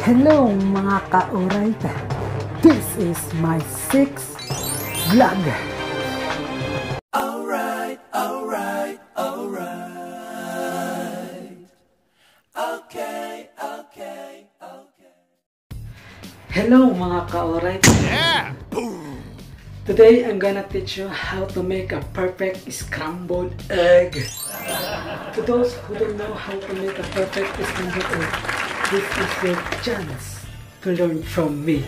Hello mga ka-alright. This is my sixth vlog. Alright, alright, alright. Okay, okay, okay. Hello mga ka-alright. Yeah! Today I'm gonna teach you how to make a perfect scrambled egg. To those who don't know how to make a perfect scrambled egg, this is your chance to learn from me.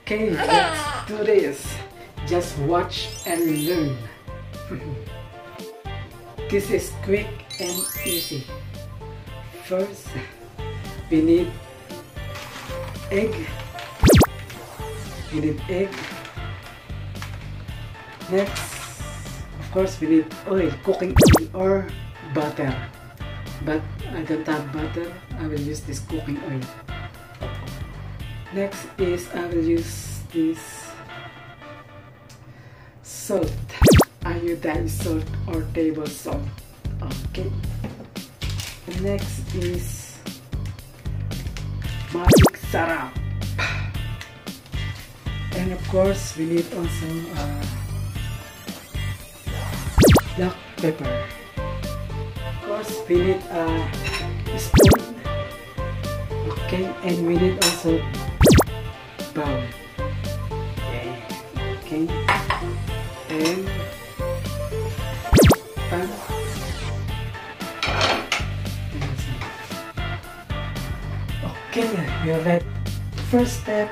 okay, let's do this. Just watch and learn. this is quick and easy. First, we need egg. We need egg. Next, of course, we need oil, cooking oil or butter. But I don't butter. I will use this cooking oil. Next is I will use this salt, iodized salt or table salt. Okay. Next is magic sarap. And of course, we need also uh, black pepper. Of course, we need a spoon. Okay, and we need also bowl. Okay, okay, and pan. Okay, you're ready. First step,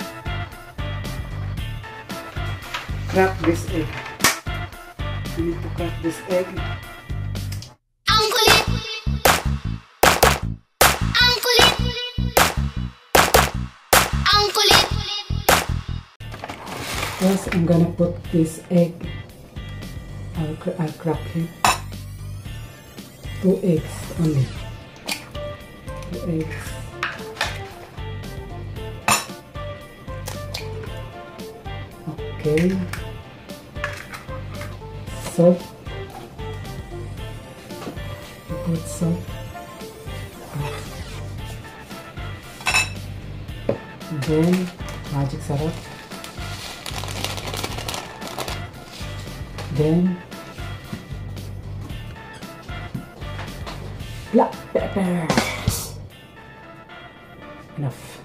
crack this egg. You need to crack this egg. First, I'm gonna put this egg. I'll, I'll crack it. Two eggs only. Two eggs. Okay. Salt. Put salt. Then, magic syrup. Then, black pepper. Enough.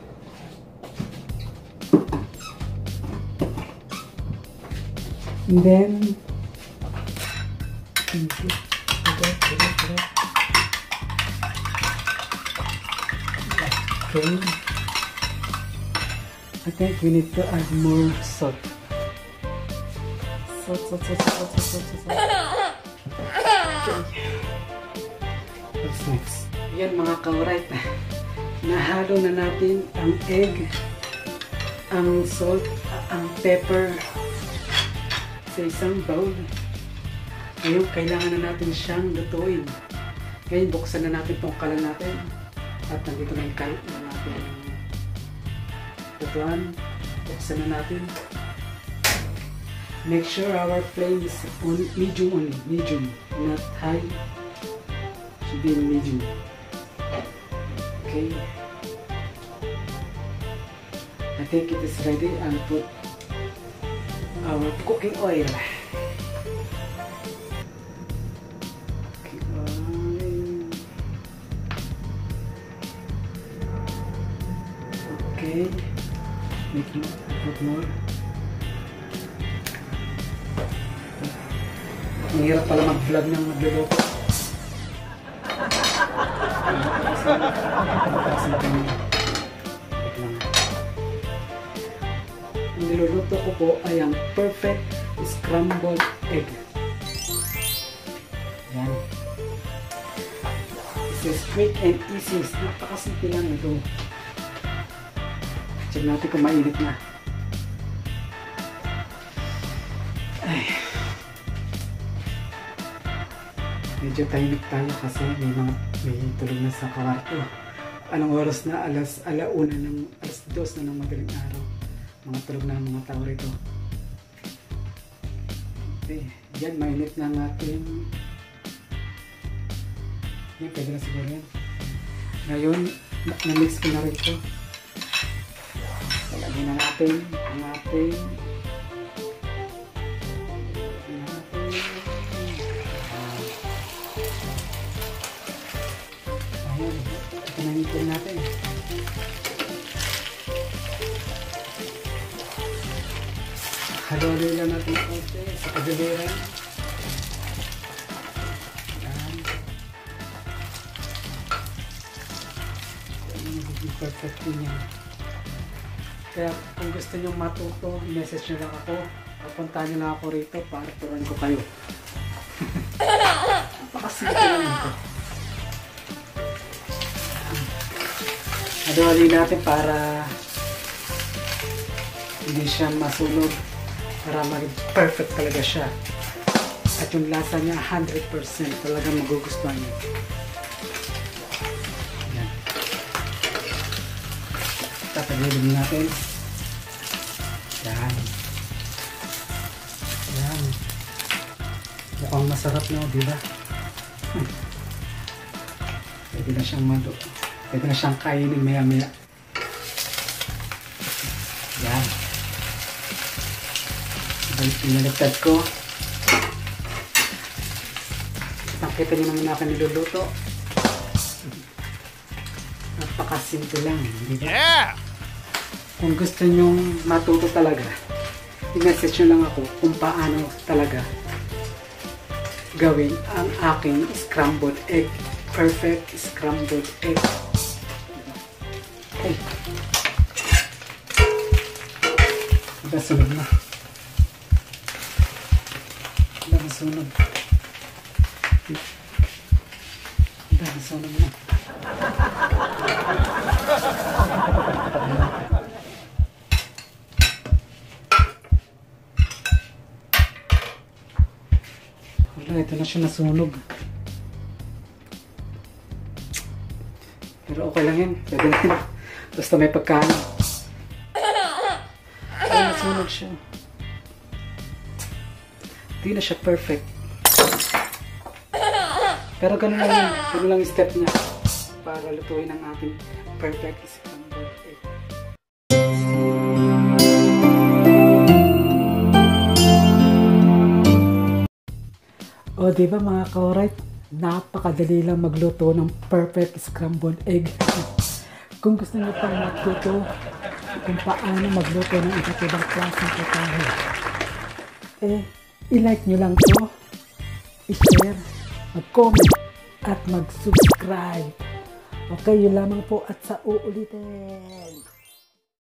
And then, okay. I think we need to add more salt. Salt, salt, salt, salt, salt, salt, salt. What's next? Yan mga ka-right. Nahalo na natin ang egg, ang salt, ang pepper sa isang bowl. Ngayon, kailangan na natin siyang lutuin. Ngayon, buksan na natin itong kalan natin. At nandito na yung kalan na natin lutuan. Buksan na natin. Make sure our flame is on medium only, medium, not high. Should be medium. Okay. I think it is ready. I'll put our cooking oil. Okay. Make more. Put more. Ang hirap pala mag-vlog ng lang. Ang niluluto ko po ay ang perfect scrambled egg. Yan. This is quick and easy. Napakasimple lang ito. Check natin kung mainit na. Ay. Medyo tahimik tayo kasi may mga may tulog na sa kwarto. Anong oras na? Alas alauna ng alas dos na ng madaling araw. Mga tulog na mga tao rito. Okay. Yan, mainit na ang ating yan, pwede na siguro yan. Ngayon, Na- Na-mix ko na rin ito. Lagyan na natin ang ating Yung natin. Halo-halo lang natin ng konti sa yung magiging perfect din yan. Kaya kung gusto nyo matuto, message nyo lang ako. Papuntahan nyo lang ako rito para turuan ko kayo. Napakasimple lang ito. Halo-halo natin para hindi siya masunog para maging perfect talaga siya. At yung lasa niya 100% talaga magugustuhan niyo. Yan. Tatagilin natin. Yan. Yan. Mukhang masarap na, di ba? Pwede na siyang mado. Pwede na siyang kainin maya-maya. Yan. Balik pinaligtad ko. Nakita niyo naman ako niluluto. Napakasimple lang, di ba? Yeah! Kung gusto nyong matuto talaga, i-message nyo lang ako kung paano talaga gawin ang aking scrambled egg. Perfect scrambled egg. Okay. Nagkasunod na. Nagkasunod. Nagkasunod na. Wala, ito na siya nasunog. Pero okay lang yan. Pwede na. Basta may pagkain. Ay, nasunog siya. Hindi na siya perfect. Pero ganun lang yun. Ganun lang yung step niya. Para lutuin ang ating perfect egg. O, di ba mga ka-alright? Napakadali lang magluto ng perfect scrambled egg. Kung gusto niyo pang matuto kung paano magluto ng iba't ibang klaseng putahe, eh, i-like nyo lang to, i-share, mag-comment, at mag-subscribe. Okay, yun lamang po at sa uulitin.